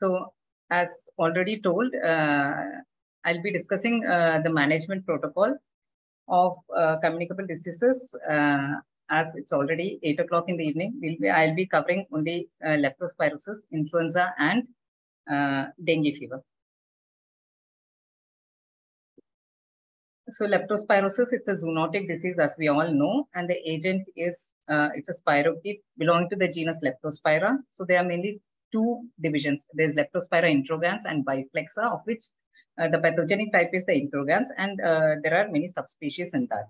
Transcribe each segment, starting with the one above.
So as already told, uh, I'll be discussing uh, the management protocol of uh, communicable diseases. Uh, as it's already eight o'clock in the evening, we'll be, I'll be covering only uh, leptospirosis, influenza, and uh, dengue fever. So leptospirosis, it's a zoonotic disease, as we all know, and the agent is, it's a spirochete belonging to the genus Leptospira. So there are mainly two divisions. There's Leptospira interrogans and biflexa, of which uh, the pathogenic type is the interrogans, and uh, there are many subspecies in that.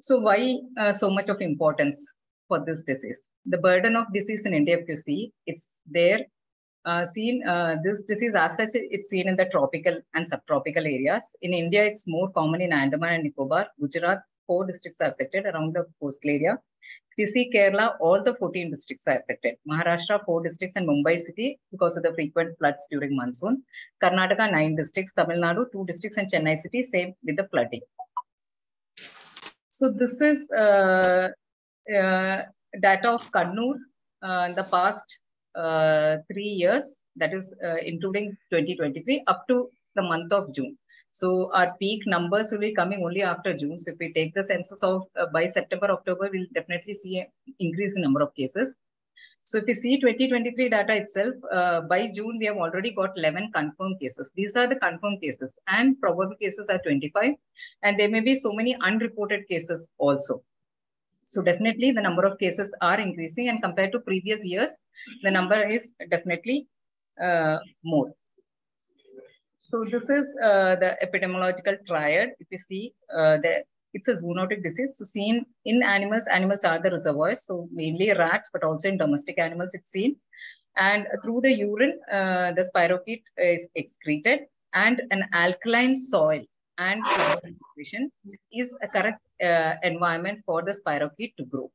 So why uh, so much of importance for this disease? The burden of disease in India, if you see, it's there. Uh, seen uh, this disease as such, it's seen in the tropical and subtropical areas. In India, it's more common in Andaman and Nicobar. Gujarat, four districts are affected around the coastal area. If you see Kerala, all the 14 districts are affected. Maharashtra, four districts, and Mumbai city because of the frequent floods during monsoon. Karnataka, nine districts. Tamil Nadu, two districts, and Chennai city, same with the flooding. So this is uh, uh, data of Kannur uh, in the past uh, three years, that is uh, including 2023 up to the month of June. So our peak numbers will be coming only after June. So if we take the census of uh, by September, October, we'll definitely see an increase in number of cases. So if you see 2023 data itself, uh, by June, we have already got 11 confirmed cases. These are the confirmed cases and probable cases are 25. And there may be so many unreported cases also. So definitely the number of cases are increasing and compared to previous years, the number is definitely uh, more. So this is uh, the epidemiological triad. If you see, uh, the, it's a zoonotic disease. So seen in animals, animals are the reservoirs. So mainly rats, but also in domestic animals, it's seen. And through the urine, uh, the spirochete is excreted and an alkaline soil and is a correct uh, environment for the spirochete to grow.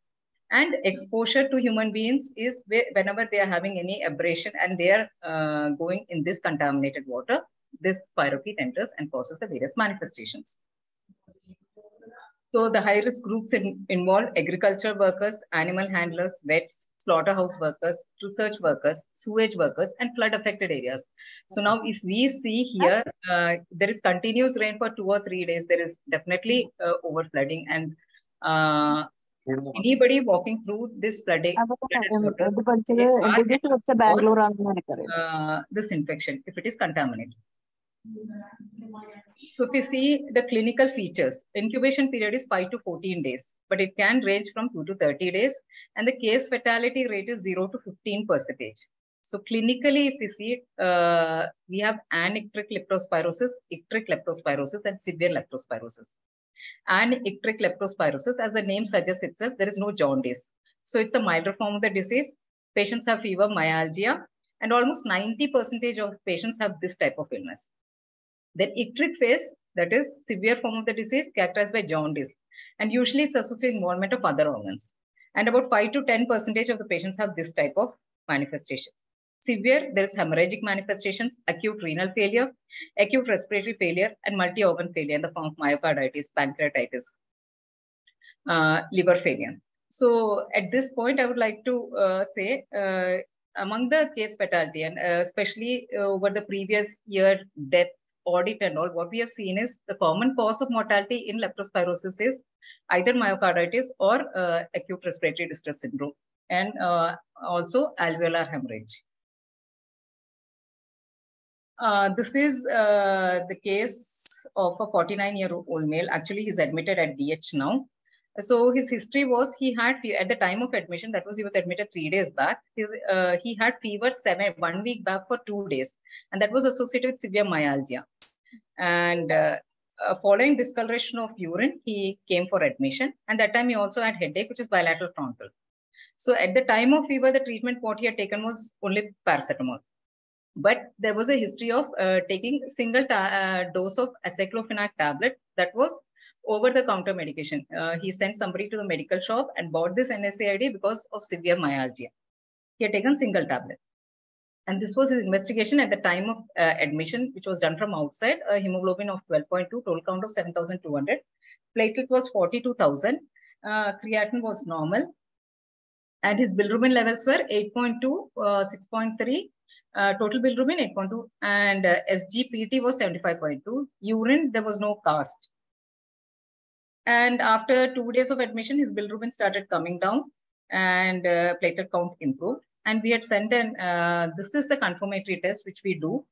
And exposure to human beings is whenever they are having any abrasion and they are uh, going in this contaminated water, this spirochete enters and causes the various manifestations. So the high-risk groups in, involve agriculture workers, animal handlers, vets, slaughterhouse workers, research workers, sewage workers, and flood-affected areas. So now if we see here, uh, there is continuous rain for two or three days. There is definitely uh, overflooding and uh, anybody walking through this flooding, waters, uh, this infection, if it is contaminated. So if you see the clinical features, incubation period is 5 to 14 days, but it can range from 2 to 30 days. And the case fatality rate is 0 to 15 percentage. So clinically, if you see, uh, we have anictric leptospirosis, icteric leptospirosis, and severe leptospirosis. Anictric leptospirosis, as the name suggests itself, there is no jaundice. So it's a milder form of the disease. Patients have fever, myalgia, and almost 90% of patients have this type of illness. Then icteric phase, that is severe form of the disease characterized by jaundice. And usually it's associated involvement of other organs. And about 5 to 10 percentage of the patients have this type of manifestation. Severe, there is hemorrhagic manifestations, acute renal failure, acute respiratory failure, and multi-organ failure in the form of myocarditis, pancreatitis, uh, liver failure. So at this point, I would like to uh, say uh, among the case fatality, and uh, especially over the previous year death audit and all, what we have seen is the common cause of mortality in leptospirosis is either myocarditis or uh, acute respiratory distress syndrome and uh, also alveolar hemorrhage. Uh, this is uh, the case of a 49 year old male. Actually, he's admitted at DH now. So his history was he had at the time of admission, that was he was admitted three days back. His, uh, he had fever seven one week back for two days, and that was associated with severe myalgia. And uh, uh, following discoloration of urine, he came for admission, and that time he also had headache, which is bilateral frontal. So at the time of fever, the treatment what he had taken was only paracetamol. But there was a history of uh, taking single uh, dose of aceclofenac tablet that was over-the-counter medication. Uh, he sent somebody to the medical shop and bought this NSAID because of severe myalgia. He had taken single tablet. And this was his investigation at the time of uh, admission, which was done from outside, a hemoglobin of 12.2, total count of 7,200. Platelet was 42,000. Uh, creatinine was normal. And his bilirubin levels were 8.2, uh, 6.3, uh, total bilirubin 8.2 and uh, SGPT was 75.2. Urine, there was no cast. And after two days of admission, his bilirubin started coming down and uh, platelet count improved. And we had sent an, uh, this is the confirmatory test which we do.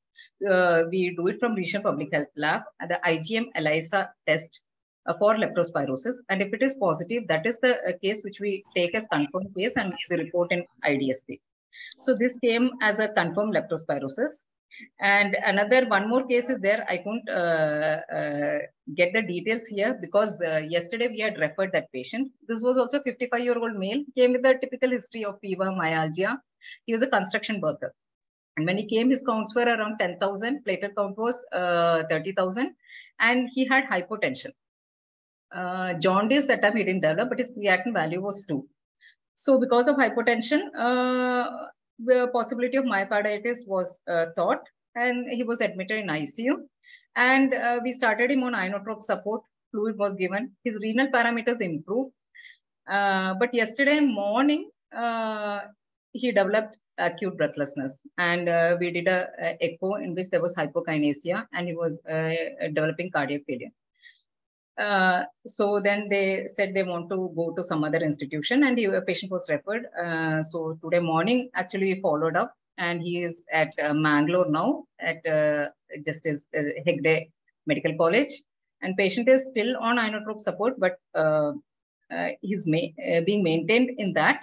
Uh, we do it from Regional Public Health Lab, the IgM ELISA test uh, for leptospirosis. And if it is positive, that is the uh, case which we take as confirmed case and we report in IDSP. So this came as a confirmed leptospirosis. And another one more case is there. I couldn't uh, uh, get the details here because uh, yesterday we had referred that patient. This was also 55 year old male, came with a typical history of fever, myalgia. He was a construction worker. And when he came, his counts were around 10,000, platelet count was uh, 30,000, and he had hypotension. Uh, jaundice that time he didn't develop, but his creatinine value was 2. So because of hypotension, uh, the possibility of myocarditis was uh, thought and he was admitted in ICU. And uh, we started him on inotrope support. Fluid was given. His renal parameters improved. Uh, but yesterday morning, uh, he developed acute breathlessness. And uh, we did a, a, echo in which there was hypokinesia and he was uh, developing cardiac failure. Uh, so then they said they want to go to some other institution and a patient was referred. Uh, so today morning, actually we followed up and he is at uh, Mangalore now at uh, Justice uh, Hegde Medical College. And patient is still on inotrope support, but he's ma being maintained in that.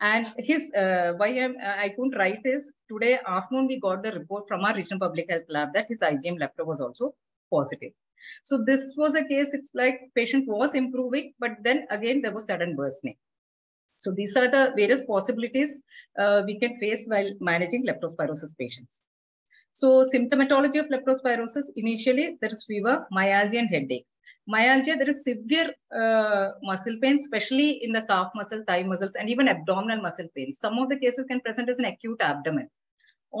And his why I'm, I couldn't write is today afternoon we got the report from our regional public health lab that his IgM lepto was also positive. So this was a case, it's like patient was improving, but then again, there was sudden worsening. So these are the various possibilities uh, we can face while managing leptospirosis patients. So symptomatology of leptospirosis, initially there is fever, myalgia and headache. Myalgia, there is severe uh, muscle pain, especially in the calf muscle, thigh muscles, and even abdominal muscle pain. Some of the cases can present as an acute abdomen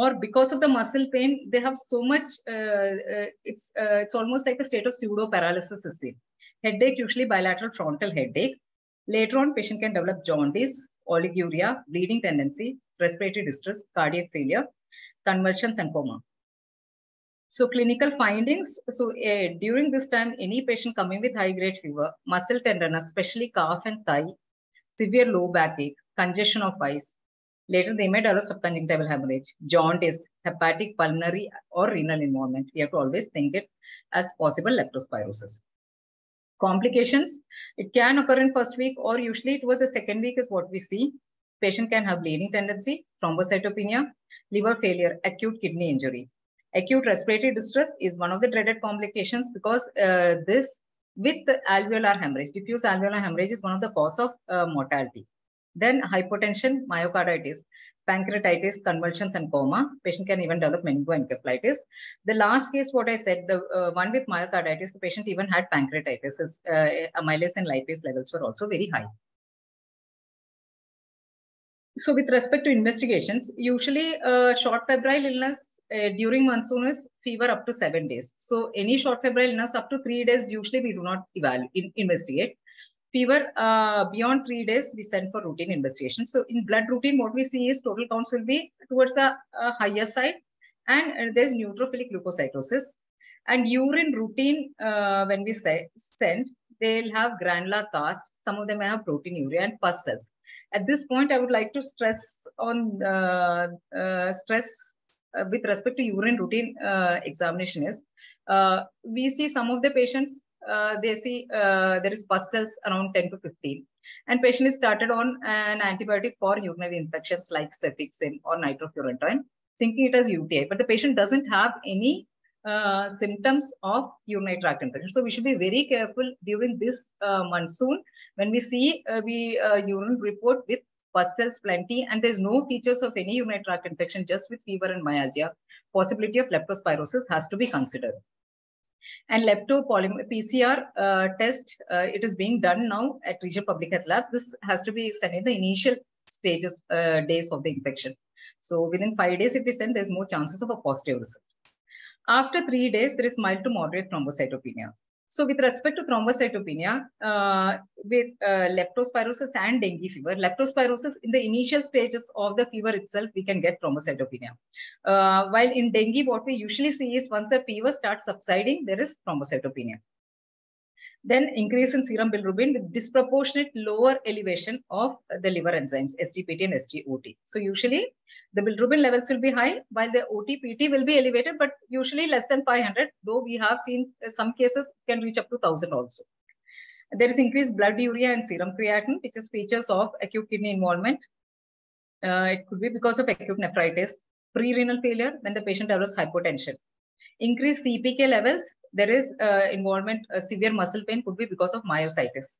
or because of the muscle pain, they have so much, uh, uh, it's, uh, it's almost like a state of pseudo paralysis is seen. Headache, usually bilateral frontal headache. Later on, patient can develop jaundice, oliguria, bleeding tendency, respiratory distress, cardiac failure, convulsions, and coma. So clinical findings, so uh, during this time, any patient coming with high-grade fever, muscle tenderness, especially calf and thigh, severe low backache, congestion of eyes, Later, they may develop subconjunctival hemorrhage, jaundice, hepatic, pulmonary, or renal involvement. We have to always think it as possible leptospirosis. Complications, it can occur in first week or usually it was a second week is what we see. Patient can have bleeding tendency, thrombocytopenia, liver failure, acute kidney injury. Acute respiratory distress is one of the dreaded complications because uh, this with alveolar hemorrhage, diffuse alveolar hemorrhage is one of the cause of uh, mortality. Then hypotension, myocarditis, pancreatitis, convulsions, and coma. Patient can even develop meningoencephalitis. The last case, what I said, the uh, one with myocarditis, the patient even had pancreatitis. Uh, amylase and lipase levels were also very high. So with respect to investigations, usually uh, short febrile illness uh, during monsoon is fever up to seven days. So any short febrile illness up to three days, usually we do not evaluate, in, investigate fever uh, beyond three days, we send for routine investigation. So in blood routine, what we see is total counts will be towards the uh, higher side and uh, there's neutrophilic leukocytosis. And urine routine, uh, when we say, send, they'll have granular cast. Some of them may have proteinuria and pus cells. At this point, I would like to stress on uh, uh, stress with respect to urine routine examination is we see some of the patients uh, they see uh, there is pus cells around 10 to 15. And patient is started on an antibiotic for urinary infections like cefixime or nitrofurantoin, thinking it as UTI. But the patient doesn't have any uh, symptoms of urinary tract infection. So we should be very careful during this uh, monsoon when we see uh, we uh, urine report with pus cells plenty, and there's no features of any urinary tract infection, just with fever and myalgia, possibility of leptospirosis has to be considered. And lepto PCR uh, test, uh, it is being done now at Regional Public Health Lab. This has to be sent in the initial stages, uh, days of the infection. So within five days, if we send, there's more chances of a positive result. After three days, there is mild to moderate thrombocytopenia. So with respect to thrombocytopenia, uh, with uh, leptospirosis and dengue fever, leptospirosis in the initial stages of the fever itself, we can get thrombocytopenia. Uh, while in dengue, what we usually see is once the fever starts subsiding, there is thrombocytopenia. Then increase in serum bilirubin with disproportionate lower elevation of the liver enzymes, SGPT and SGOT. So usually the bilirubin levels will be high while the OTPT will be elevated, but usually less than 500, though we have seen some cases can reach up to 1000 also. There is increased blood urea and serum creatinine, which is features of acute kidney involvement. Uh, it could be because of acute nephritis, pre-renal failure, when the patient develops hypotension. Increased CPK levels, there is uh, involvement, uh, severe muscle pain could be because of myositis.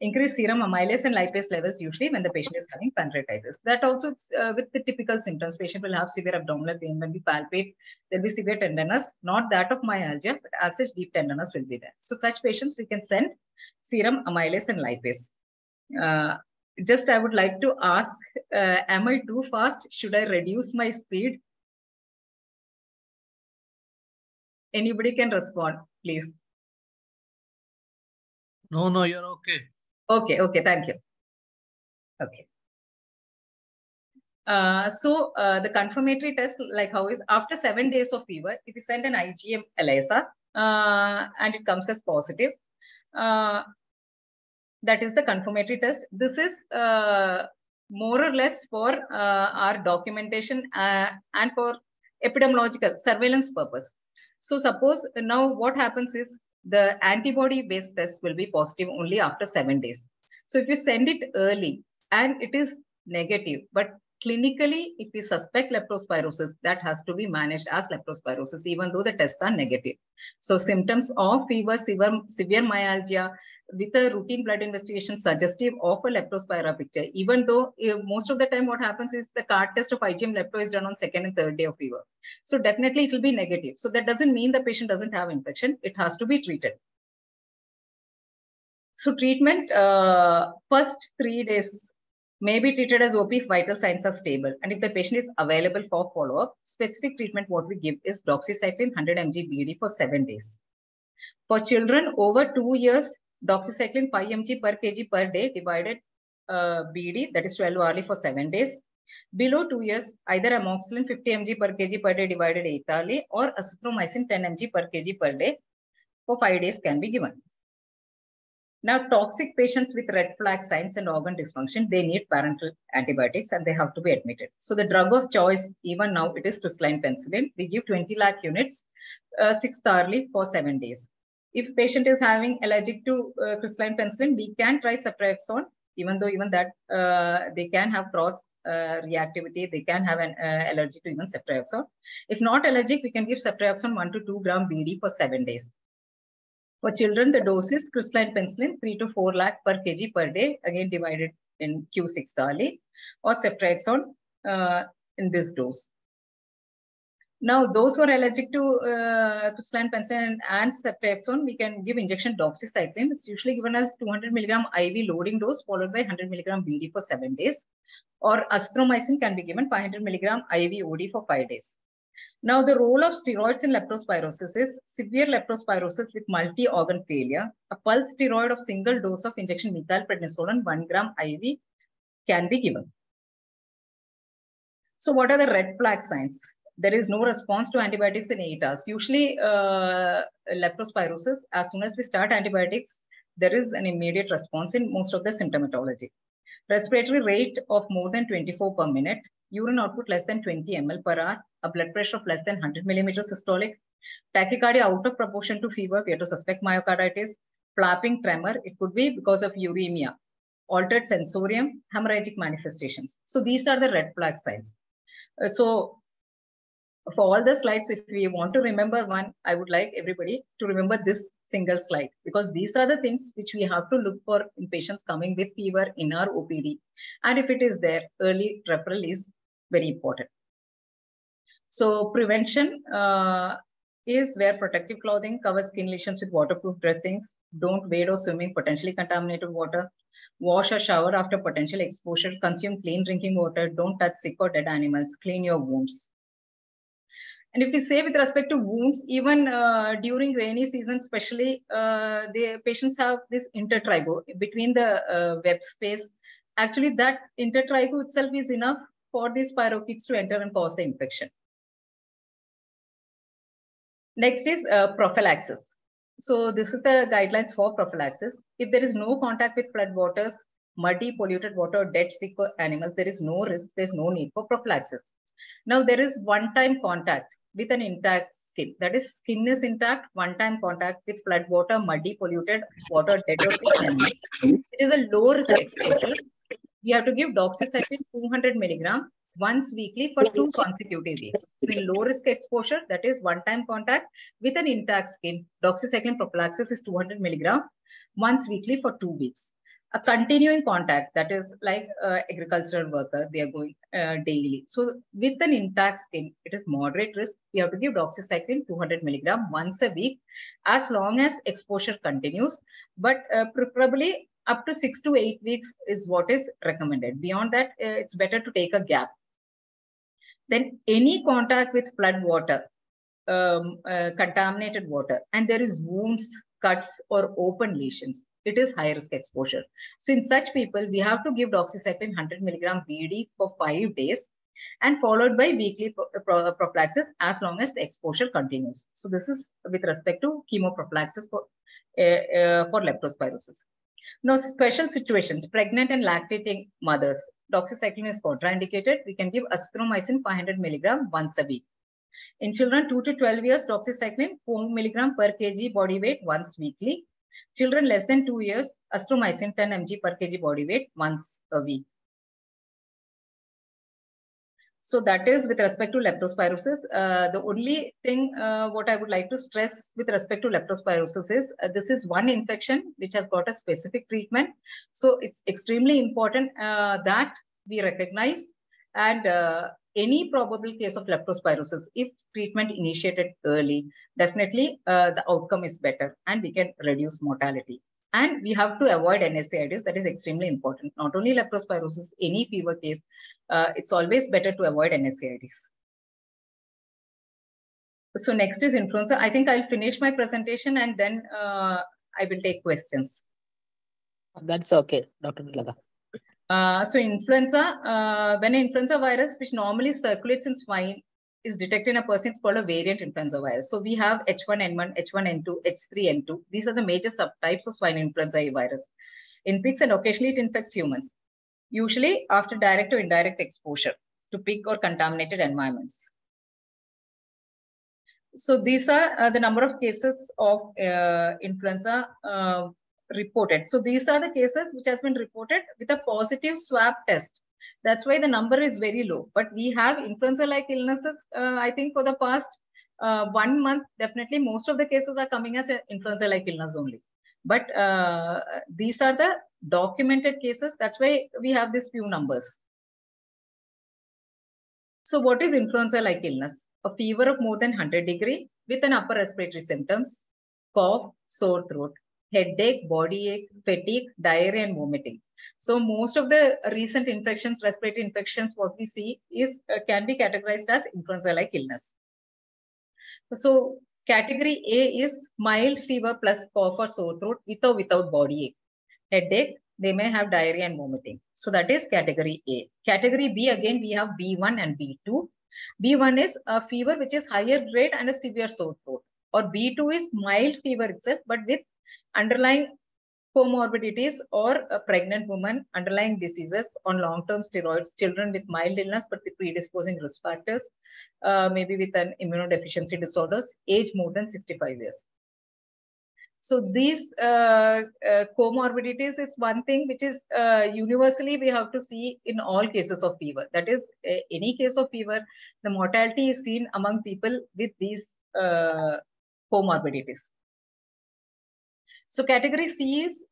Increased serum amylase and lipase levels usually when the patient is having pancreatitis. That also uh, with the typical symptoms, patient will have severe abdominal pain when we palpate, there'll be severe tenderness, not that of myalgia, but as such deep tenderness will be there. So such patients we can send serum amylase and lipase. Uh, just I would like to ask, uh, am I too fast? Should I reduce my speed? Anybody can respond, please. No, no, you're okay. Okay, okay, thank you. Okay. Uh, so uh, the confirmatory test, like how is after seven days of fever, if you send an IgM ELISA uh, and it comes as positive, uh, that is the confirmatory test. This is uh, more or less for uh, our documentation and for epidemiological surveillance purpose. So suppose now what happens is the antibody based test will be positive only after seven days. So if you send it early and it is negative, but clinically, if we suspect leptospirosis, that has to be managed as leptospirosis, even though the tests are negative. So symptoms of fever, severe, severe myalgia, with a routine blood investigation suggestive of a leptospira picture, even though uh, most of the time what happens is the card test of IgM lepto is done on second and third day of fever. So definitely it will be negative. So that doesn't mean the patient doesn't have infection. It has to be treated. So treatment, uh, first three days may be treated as OP if vital signs are stable. And if the patient is available for follow-up, specific treatment what we give is doxycycline 100 mg BD for seven days. For children over two years, doxycycline 5 mg per kg per day divided uh, BD, that is 12 hourly for seven days. Below two years, either amoxicillin 50 mg per kg per day divided 8 hourly or azithromycin 10 mg per kg per day for five days can be given. Now, toxic patients with red flag signs and organ dysfunction, they need parenteral antibiotics and they have to be admitted. So the drug of choice, even now, it is crystalline penicillin. We give 20 lakh units, uh, six hourly for seven days. If patient is having allergic to uh, crystalline penicillin, we can try ceftriaxone, even though even that uh, they can have cross uh, reactivity, they can have an uh, allergy to even ceftriaxone. If not allergic, we can give ceftriaxone 1 to 2 gram BD for 7 days. For children, the dose is crystalline penicillin 3 to 4 lakh per kg per day, again divided in Q6 daily, or ceftriaxone uh, in this dose. Now, those who are allergic to uh, crystalline penicillin and ceftriaxone, we can give injection doxycycline. It's usually given as 200 milligram IV loading dose followed by 100 milligram BD for seven days. Or azithromycin can be given 500 milligram IV OD for five days. Now, the role of steroids in leptospirosis is severe leptospirosis with multi-organ failure. A pulse steroid of single dose of injection methylprednisolone 1 gram IV can be given. So what are the red flag signs? There is no response to antibiotics in hours. Usually, uh, leptospirosis, as soon as we start antibiotics, there is an immediate response in most of the symptomatology. Respiratory rate of more than 24 per minute, urine output less than 20 ml per hour, a blood pressure of less than 100 millimeters systolic, tachycardia out of proportion to fever, we have to suspect myocarditis, flapping tremor, it could be because of uremia, altered sensorium, hemorrhagic manifestations. So these are the red flag signs. Uh, so For all the slides, if we want to remember one, I would like everybody to remember this single slide because these are the things which we have to look for in patients coming with fever in our OPD. And if it is there, early referral is very important. So prevention uh, is wear protective clothing, cover skin lesions with waterproof dressings, don't wade or swim in potentially contaminated water, wash or shower after potential exposure, consume clean drinking water, don't touch sick or dead animals, clean your wounds. And if we say with respect to wounds, even uh, during rainy season, especially, uh, the patients have this intertrigo between the uh, web space. Actually, that intertrigo itself is enough for these spirochetes to enter and cause the infection. Next is uh, prophylaxis. So this is the guidelines for prophylaxis. If there is no contact with flood waters, muddy, polluted water, dead, sick animals, there is no risk, there's no need for prophylaxis. Now there is one-time contact with an intact skin. That is, skin is intact, one-time contact with flood water, muddy, polluted water, dead or. It is a low-risk exposure. We have to give doxycycline 200 milligram once weekly for two consecutive weeks. So in low risk exposure, that is one time contact with an intact skin, doxycycline prophylaxis is 200 milligram once weekly for two weeks. A continuing contact, that is like uh, agricultural worker, they are going uh, daily. So with an intact skin, it is moderate risk. You have to give doxycycline 200 milligram once a week, as long as exposure continues. But uh, preferably up to six to eight weeks is what is recommended. Beyond that, uh, it's better to take a gap then any contact with flood water, um, uh, contaminated water, and there is wounds, cuts, or open lesions, it is high risk exposure. So in such people, we have to give doxycycline 100 milligram BD for five days and followed by weekly prophylaxis as long as the exposure continues. So this is with respect to chemoprophylaxis for, uh, uh, for leptospirosis. Now, special situations, pregnant and lactating mothers, doxycycline is contraindicated. We can give azithromycin 500 milligram once a week. In children 2 to 12 years, doxycycline 4 milligram per kg body weight once weekly. Children less than 2 years, azithromycin 10 mg per kg body weight once a week. So that is with respect to leptospirosis. Uh, the only thing uh, what I would like to stress with respect to leptospirosis is uh, this is one infection which has got a specific treatment. So it's extremely important uh, that we recognize and uh, any probable case of leptospirosis, if treatment initiated early, definitely uh, the outcome is better and we can reduce mortality. And we have to avoid NSAIDs. That is extremely important. Not only leptospirosis, any fever case, uh, it's always better to avoid NSAIDs. So next is influenza. I think I'll finish my presentation and then uh, I will take questions. That's okay, Dr. Latha. Uh, so influenza, uh, when influenza virus, which normally circulates in swine, is detected in a person, it's called a variant influenza virus. So we have H1N1, H1N2, H3N2. These are the major subtypes of swine influenza A virus. In pigs and occasionally it infects humans, usually after direct or indirect exposure to pig or contaminated environments. So these are uh, the number of cases of uh, influenza uh, reported. So these are the cases which has been reported with a positive swab test that's why the number is very low. But we have influenza-like illnesses, uh, I think for the past uh, one month, definitely most of the cases are coming as influenza-like illness only. But uh, these are the documented cases. That's why we have these few numbers. So what is influenza-like illness? A fever of more than 100 degree with an upper respiratory symptoms, cough, sore throat, headache, body ache, fatigue, diarrhea, and vomiting. So most of the recent infections, respiratory infections, what we see is uh, can be categorized as influenza-like illness. So category A is mild fever plus cough or sore throat with or without body ache. Headache, they may have diarrhea and vomiting. So that is category A. Category B, again, we have B1 and B2. B1 is a fever which is higher grade and a severe sore throat. Or B2 is mild fever itself, but with underlying comorbidities or a pregnant woman, underlying diseases on long-term steroids, children with mild illness but with predisposing risk factors, uh, maybe with an immunodeficiency disorders, age more than 65 years. So these uh, uh, comorbidities is one thing which is uh, universally we have to see in all cases of fever. That is, any case of fever, the mortality is seen among people with these comorbidities. So category C is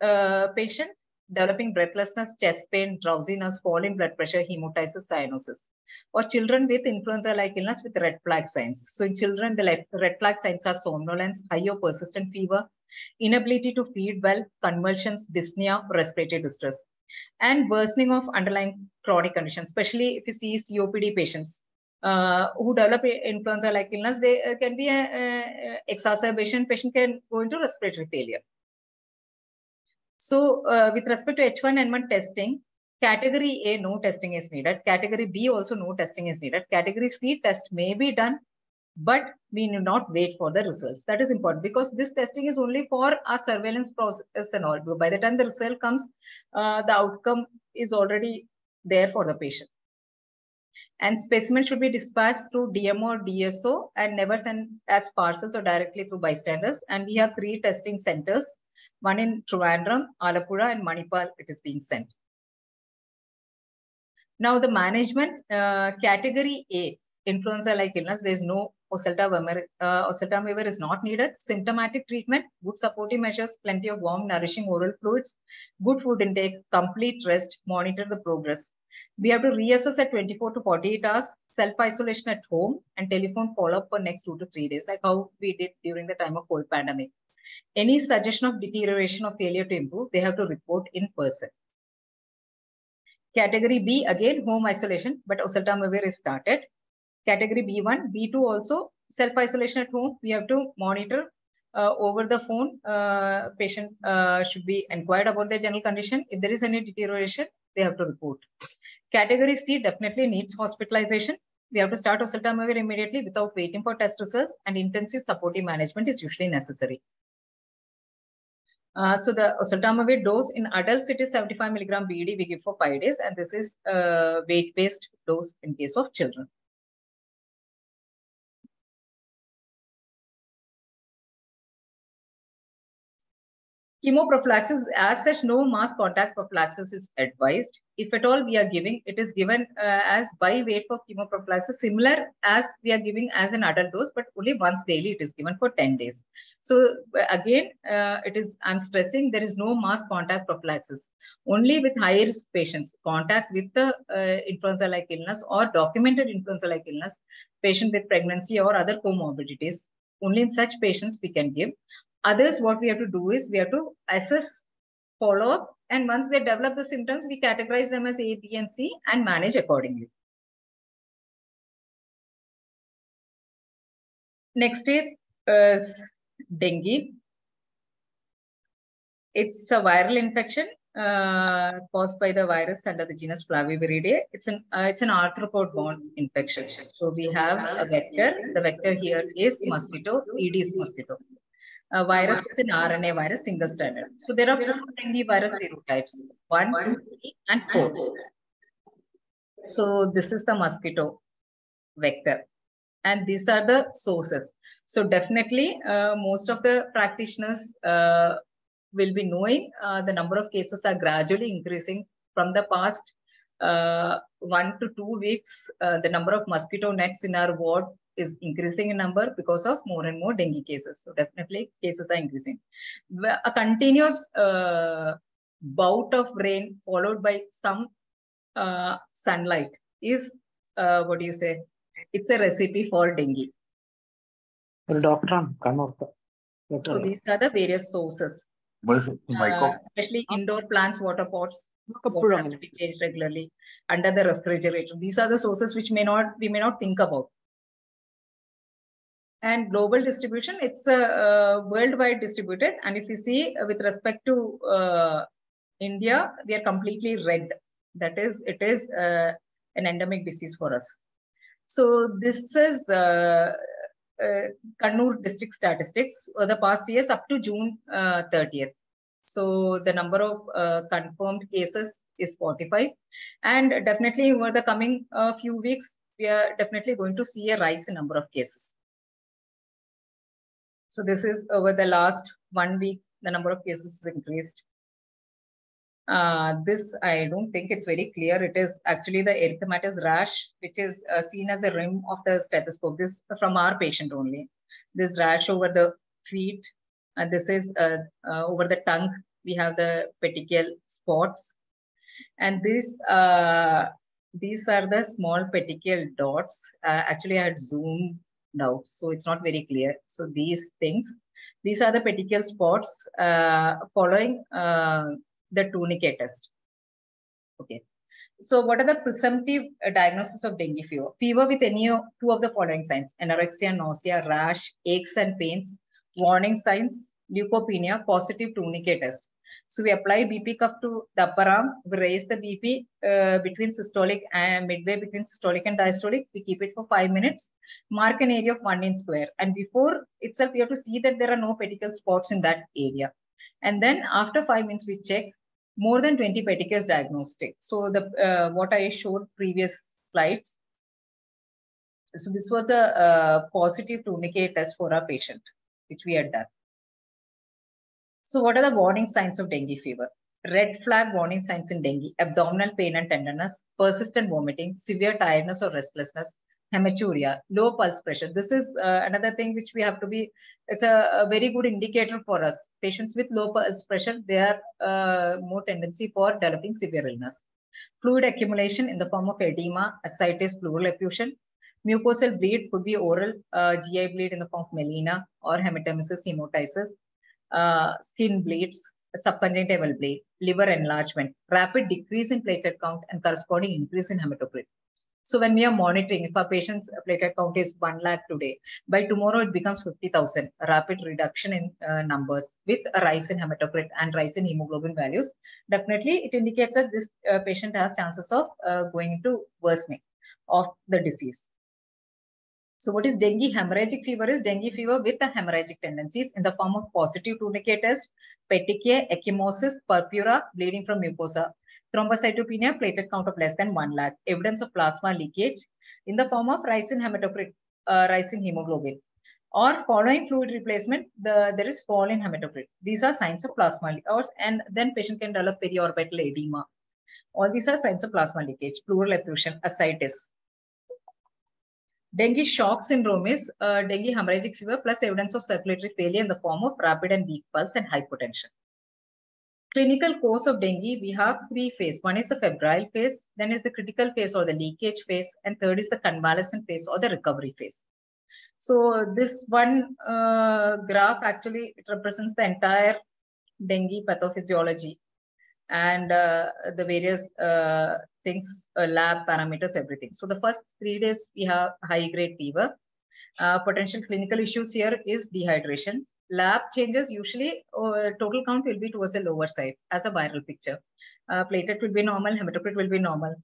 patient developing breathlessness, chest pain, drowsiness, fall in blood pressure, hemoptysis, cyanosis. Or children with influenza-like illness with red flag signs. So in children, the red flag signs are somnolence, high or persistent fever, inability to feed well, convulsions, dyspnea, respiratory distress, and worsening of underlying chronic conditions, especially if you see COPD patients. Uh, who develop influenza-like illness, they uh, can be an exacerbation. Patient can go into respiratory failure. So uh, with respect to H1N1 testing, category A, no testing is needed. Category B also no testing is needed. Category C test may be done but we need not wait for the results. That is important because this testing is only for our surveillance process and all. By the time the result comes, uh, the outcome is already there for the patient. And specimen should be dispatched through DMO or DSO and never sent as parcels or directly through bystanders. And we have three testing centers, one in Trivandrum, Alappuzha, and Manipal, it is being sent. Now the management, uh, category A, influenza-like illness, there is no oseltamivir, uh, oseltamivir is not needed. Symptomatic treatment, good supportive measures, plenty of warm, nourishing oral fluids, good food intake, complete rest, monitor the progress. We have to reassess at 24 to 48 hours, self-isolation at home, and telephone follow-up for next two to three days, like how we did during the time of COVID pandemic. Any suggestion of deterioration or failure to improve, they have to report in person. Category B, again, home isolation, but oseltamivir is started. Category B1, B2 also self-isolation at home. We have to monitor uh, over the phone. Uh, patient uh, should be inquired about their general condition. If there is any deterioration, they have to report. Category C definitely needs hospitalization. We have to start oseltamivir immediately without waiting for test results and intensive supportive management is usually necessary. Uh, so the oseltamivir dose in adults, it is 75 milligram BD we give for five days, and this is uh, weight-based dose in case of children. Chemoprophylaxis, as such, no mass contact prophylaxis is advised. If at all we are giving, it is given uh, as by weight for chemoprophylaxis, similar as we are giving as an adult dose, but only once daily it is given for 10 days. So again, uh, it is, I'm stressing there is no mass contact prophylaxis. Only with high risk patients, contact with the uh, influenza-like illness or documented influenza-like illness, patient with pregnancy or other comorbidities, only in such patients we can give Others, what we have to do is we have to assess, follow up, and once they develop the symptoms, we categorize them as A, B, and C and manage accordingly. Next is dengue. It's a viral infection uh, caused by the virus under the genus Flaviviridae. It's an uh, it's an arthropod-borne infection. So we have a vector. The vector here is mosquito. Aedes mosquito uh, virus is an RNA virus, single stranded. So there are four dengue virus serotypes, one, three, and four. So this is the mosquito vector. And these are the sources. So definitely uh, most of the practitioners uh, will be knowing uh, the number of cases are gradually increasing from the past uh, one to two weeks. Uh, the number of mosquito nets in our ward is increasing in number because of more and more dengue cases. So definitely cases are increasing. A continuous uh, bout of rain followed by some uh, sunlight is, uh, what do you say? It's a recipe for dengue. Doctor, so these are the various sources. Uh, especially indoor plants, water pots, water has to be changed regularly under the refrigerator. These are the sources which may not we may not think about and global distribution, it's uh, worldwide distributed. And if you see uh, with respect to uh, India, we are completely red. That is, it is uh, an endemic disease for us. So this is uh, uh, Kannur district statistics for the past years up to June 30th. So the number of confirmed cases is 45. And definitely over the coming few weeks, we are definitely going to see a rise in number of cases. So this is over the last one week, the number of cases is increased. Uh, this, I don't think it's very clear. It is actually the erythematous rash, which is uh, seen as a rim of the stethoscope. This from our patient only. This rash over the feet, and this is uh, uh over the tongue. We have the petechial spots, and this uh, these are the small petechial dots. Uh, actually, I had zoomed out, so it's not very clear. So these things, these are the petechial spots following the tourniquet test. Okay. So what are the presumptive uh, diagnosis of dengue fever? Fever with any two of the following signs, anorexia, nausea, rash, aches and pains, warning signs, leukopenia, positive tourniquet test. So we apply BP cuff to the upper arm, we raise the BP uh, between systolic and midway between systolic and diastolic. We keep it for five minutes, mark an area of one inch square. And before itself, we have to see that there are no petechial spots in that area. And then after five minutes, we check more than 20 petechials diagnostic. So the uh, what I showed previous slides. So this was a, a positive tourniquet test for our patient, which we had done. So what are the warning signs of dengue fever? Red flag warning signs in dengue, abdominal pain and tenderness, persistent vomiting, severe tiredness or restlessness, hematuria, low pulse pressure. This is uh, another thing which we have to be, it's a, a, very good indicator for us. Patients with low pulse pressure, they are uh, more tendency for developing severe illness. Fluid accumulation in the form of edema, ascites, pleural effusion. Mucosal bleed could be oral uh, GI bleed in the form of melena or hematemesis haemolysis. Uh, skin bleeds, subconjunctival bleed, liver enlargement, rapid decrease in platelet count and corresponding increase in hematocrit. So when we are monitoring, if a patient's platelet count is 1 lakh today, by tomorrow it becomes 50,000, rapid reduction in uh, numbers with a rise in hematocrit and rise in hemoglobin values, definitely it indicates that this uh, patient has chances of uh, going into worsening of the disease. So what is dengue hemorrhagic fever is dengue fever with the hemorrhagic tendencies in the form of positive tourniquet test, petechia, ecchymosis, purpura, bleeding from mucosa, thrombocytopenia, platelet count of less than 1 lakh, evidence of plasma leakage in the form of rise in hematocrit, uh, hemoglobin. Or following fluid replacement, the, there is fall in hematocrit. These are signs of plasma leakage, and then patient can develop periorbital edema. All these are signs of plasma leakage, pleural effusion, ascites. Dengue shock syndrome is uh, dengue hemorrhagic fever plus evidence of circulatory failure in the form of rapid and weak pulse and hypotension clinical course of dengue, we have three phases. One is the febrile phase, then is the critical phase or the leakage phase, and third is the convalescent phase or the recovery phase. So this one uh, graph actually it represents the entire dengue pathophysiology and uh, the various uh, things, uh, lab parameters, everything. So the first three days we have high grade fever. Potential clinical issues here is dehydration, lab changes usually total count will be towards the lower side as a viral picture. Uh, platelet will be normal, hematocrit will be normal.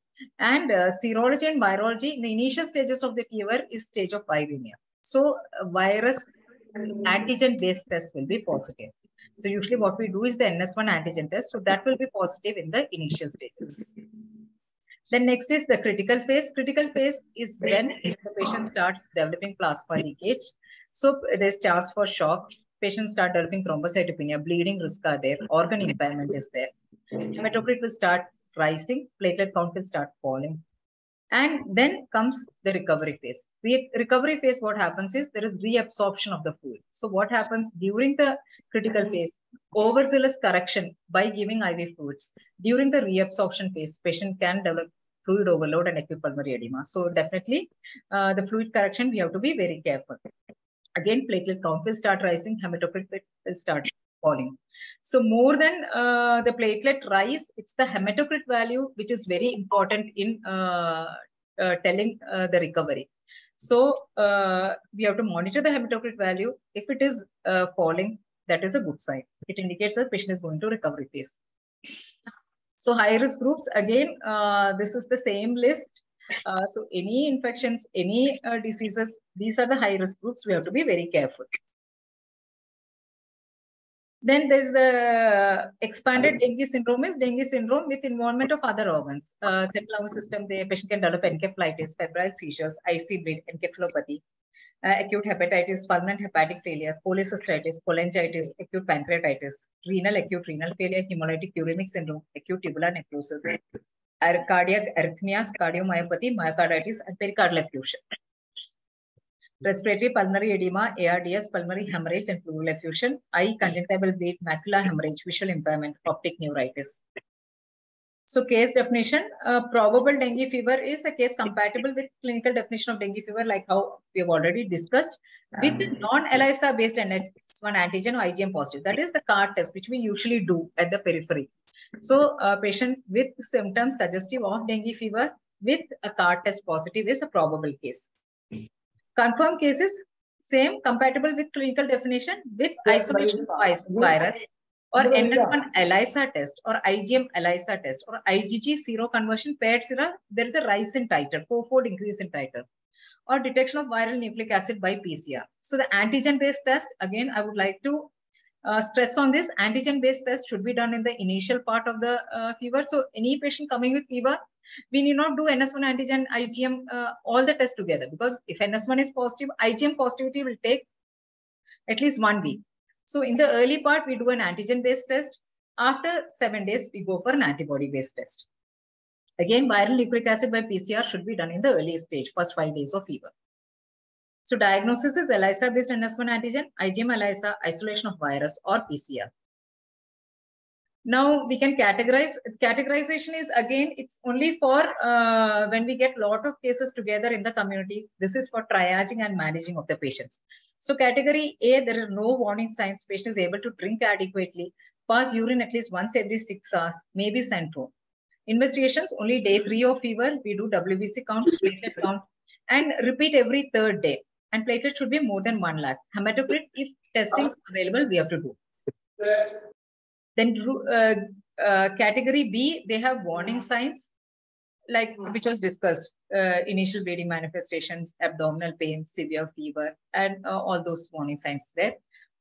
And uh, serology and virology the initial stages of the fever is stage of viremia. So uh, virus antigen based test will be positive. So usually what we do is the NS1 antigen test. So that will be positive in the initial stages. Then next is the critical phase. Critical phase is when the patient starts developing plasma leakage. So there's chance for shock patients start developing thrombocytopenia, bleeding risk are there, organ impairment is there. Hematocrit will start rising, platelet count will start falling. And then comes the recovery phase. The recovery phase, what happens is there is reabsorption of the fluid. So what happens during the critical phase, overzealous correction by giving IV fluids. During the reabsorption phase, patient can develop fluid overload and acute pulmonary edema. So definitely uh, the fluid correction, we have to be very careful again platelet count will start rising, hematocrit will start falling. So more than uh, the platelet rise, it's the hematocrit value which is very important in uh, uh, telling uh, the recovery. So uh, we have to monitor the hematocrit value. If it is uh, falling, that is a good sign. It indicates that patient is going to recovery phase. So high risk groups, again, this is the same list so any infections, any diseases, these are the high risk groups. We have to be very careful. Then there's the expanded dengue syndrome is dengue syndrome with involvement of other organs. Uh, central nervous system, the patient can develop encephalitis, febrile seizures, IC bleed, encephalopathy. uh, acute hepatitis, fulminant hepatic failure, cholecystitis, cholangitis, acute pancreatitis, renal acute renal failure, hemolytic uremic syndrome, acute tubular necrosis, cardiac arrhythmias, cardiomyopathy, myocarditis, and pericardial effusion. Respiratory pulmonary edema, ARDS, pulmonary hemorrhage, and pleural effusion, eye conjunctival bleed, macular hemorrhage, visual impairment, optic neuritis. So case definition, uh, probable dengue fever is a case compatible with clinical definition of dengue fever, like how we have already discussed, with non-ELISA based NS1 antigen or IgM positive. That is the CAR test, which we usually do at the periphery. So a patient with symptoms suggestive of dengue fever with a CAR test positive is a probable case. Confirmed cases, same, compatible with clinical definition with isolation of virus or NS1 ELISA test or IgM ELISA test or IgG seroconversion paired sera, there is a rise in titer, fourfold increase in titer or detection of viral nucleic acid by PCR. So the antigen based test, again, I would like to uh, stress on this antigen based test should be done in the initial part of the uh, fever. So any patient coming with fever, we need not do NS1 antigen, IgM, uh, all the tests together because if NS1 is positive, IgM positivity will take at least one week. So in the early part, we do an antigen-based test. After seven days, we go for an antibody-based test. Again, viral nucleic acid by PCR should be done in the early stage, first five days of fever. So diagnosis is ELISA-based NS1 antigen, IgM ELISA, isolation of virus, or PCR. Now we can categorize. Categorization is again, it's only for uh, when we get lot of cases together in the community. This is for triaging and managing of the patients. So category A, there are no warning signs. Patient is able to drink adequately, pass urine at least once every six hours, maybe central. Investigations, only day three of fever, we do WBC count, platelet count, and repeat every third day. And platelet should be more than 1 lakh. Hematocrit, if testing available, we have to do. Then uh, uh, category B, they have warning signs, like which was discussed, uh, initial bleeding manifestations, abdominal pain, severe fever, and uh, all those warning signs there.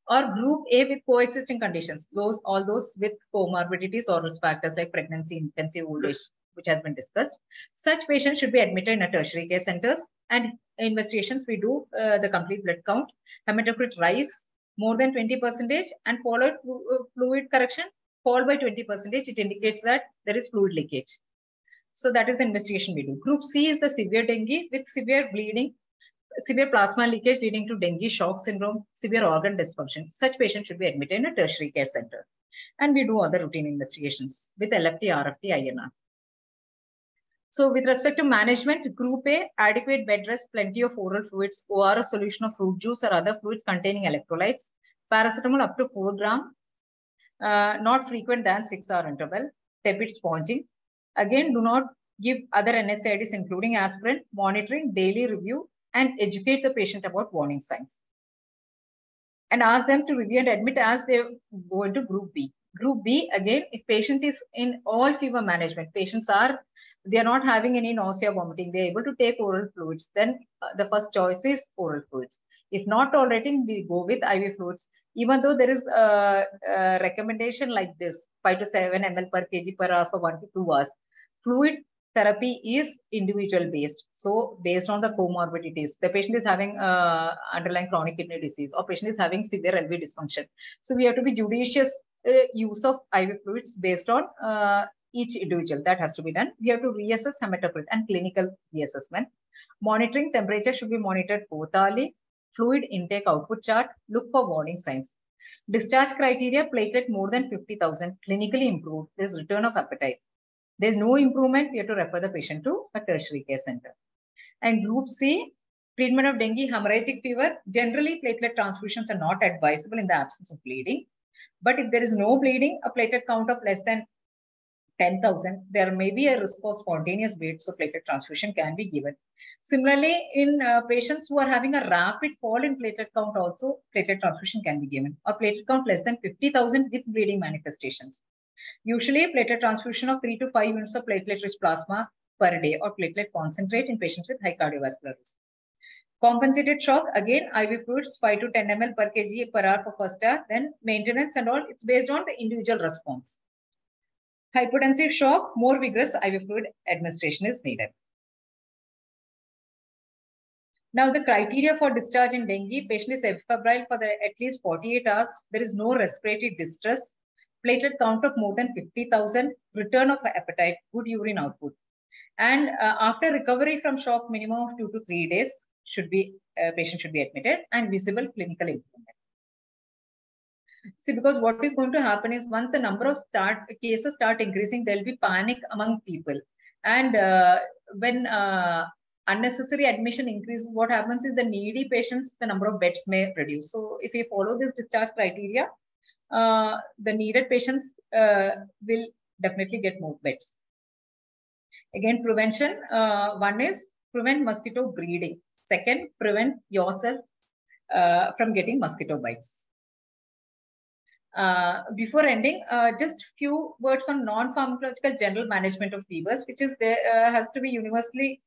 Or group A with coexisting conditions, those all those with comorbidities or risk factors like pregnancy, intensive old age, which has been discussed. Such patients should be admitted in a tertiary care centers and investigations. We do uh, the complete blood count, hematocrit rise, more than 20 percentage and followed uh, fluid correction fall by 20 percentage it indicates that there is fluid leakage. So that is the investigation we do. Group c is the severe dengue with severe bleeding severe plasma leakage leading to dengue shock syndrome severe organ dysfunction. Such patients should be admitted in a tertiary care center. And we do other routine investigations with lft rft inr so with respect to management, group A, adequate bed rest, plenty of oral fluids, OR a solution of fruit juice or other fluids containing electrolytes, paracetamol up to 4 gram, uh, not frequent than 6 hour interval, tepid sponging. Again, do not give other NSAIDs including aspirin, monitoring, daily review, and educate the patient about warning signs. And ask them to review and admit as they go into group B. Group B, again, if patient is in all fever management, patients are they are not having any nausea, vomiting, they're able to take oral fluids, then uh, the first choice is oral fluids. If not tolerating, we go with IV fluids. Even though there is a, a recommendation like this, 5 to 7 ml per kg per hour for 1 to 2 hours, fluid therapy is individual based. So based on the comorbidities, the patient is having uh, underlying chronic kidney disease or patient is having severe LV dysfunction. So we have to be judicious uh, use of IV fluids based on uh, each individual. That has to be done. We have to reassess hematocrit and clinical reassessment. Monitoring temperature should be monitored hourly. Fluid intake output chart. Look for warning signs. Discharge criteria, platelet more than 50,000, clinically improved. There's return of appetite. There's no improvement. We have to refer the patient to a tertiary care center. And group C, treatment of dengue hemorrhagic fever. Generally, platelet transfusions are not advisable in the absence of bleeding. But if there is no bleeding, a platelet count of less than 10,000, there may be a risk of spontaneous bleed, so platelet transfusion can be given. Similarly, in uh, patients who are having a rapid fall in platelet count also, platelet transfusion can be given. Or platelet count less than 50,000 with bleeding manifestations. Usually, platelet transfusion of 3 to 5 units of platelet-rich plasma per day or platelet concentrate in patients with high cardiovascular risk. Compensated shock, again, IV fluids 5 to 10 ml per kg per hour for first hour, then maintenance and all, it's based on the individual response. Hypotensive shock, more vigorous IV fluid administration is needed. Now, the criteria for discharge in dengue, patient is febrile for the, at least 48 hours. There is no respiratory distress, platelet count of more than 50,000, return of appetite, good urine output. And uh, after recovery from shock, minimum of two to three days, should be uh, patient should be admitted and visible clinical improvement. See, because what is going to happen is once the number of start cases start increasing, there will be panic among people. And uh, when uh, unnecessary admission increases, what happens is the needy patients, the number of beds may reduce. So if we follow this discharge criteria, uh, the needed patients uh, will definitely get more beds. Again, prevention, uh, one is prevent mosquito breeding. Second, prevent yourself uh, from getting mosquito bites. Uh, before ending, uh, just a few words on non-pharmacological general management of fevers, which is there uh, has to be universally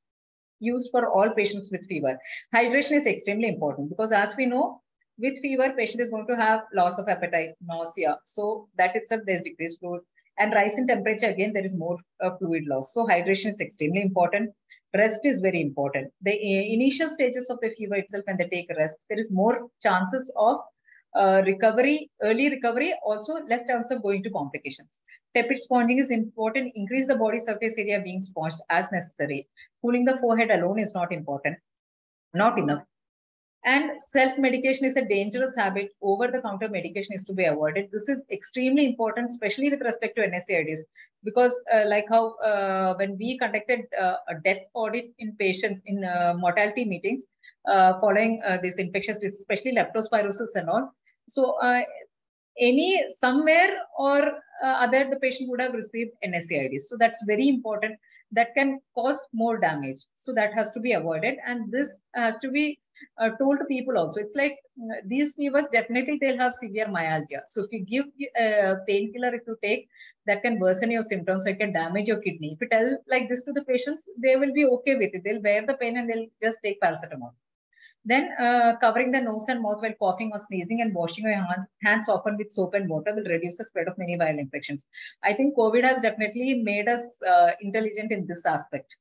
used for all patients with fever. Hydration is extremely important because as we know, with fever, patient is going to have loss of appetite, nausea. So that itself, there's decreased fluid. And rise in temperature, again, there is more uh, fluid loss. So hydration is extremely important. Rest is very important. The initial stages of the fever itself, when they take rest, there is more chances of uh, recovery, early recovery, also less chance of going to complications. Tepid sponging is important. Increase the body surface area being sponged as necessary. Cooling the forehead alone is not important, not enough. And self-medication is a dangerous habit. Over-the-counter medication is to be avoided. This is extremely important, especially with respect to NSAIDs, because uh, like how uh, when we conducted uh, a death audit in patients in uh, mortality meetings, following uh, this infectious disease, especially leptospirosis and all. So any somewhere or other, the patient would have received NSAIDs. So that's very important. That can cause more damage. So that has to be avoided. And this has to be uh, told to people also. It's like uh, these fevers definitely they'll have severe myalgia. So if you give a painkiller, if you take that can worsen your symptoms, so it can damage your kidney. If you tell like this to the patients, they will be okay with it. They'll bear the pain and they'll just take paracetamol. Then uh, covering the nose and mouth while coughing or sneezing and washing your hands, hands often with soap and water will reduce the spread of many viral infections. I think COVID has definitely made us uh, intelligent in this aspect.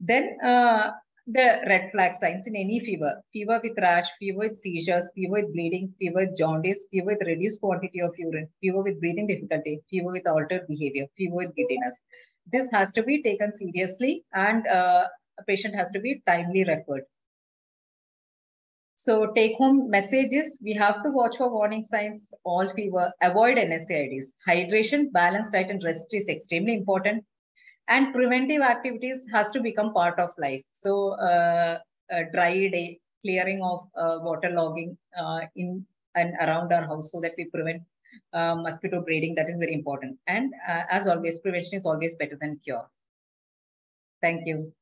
Then uh, the red flag signs in any fever, fever with rash, fever with seizures, fever with bleeding, fever with jaundice, fever with reduced quantity of urine, fever with breathing difficulty, fever with altered behavior, fever with giddiness. This has to be taken seriously and uh, a patient has to be timely referred. So take home messages, we have to watch for warning signs, all fever, avoid NSAIDs. Hydration, balanced diet and rest is extremely important and preventive activities has to become part of life. So uh, dry day, clearing of uh, water logging uh, in and around our house so that we prevent uh, mosquito breeding. That is very important. And uh, as always, prevention is always better than cure. Thank you.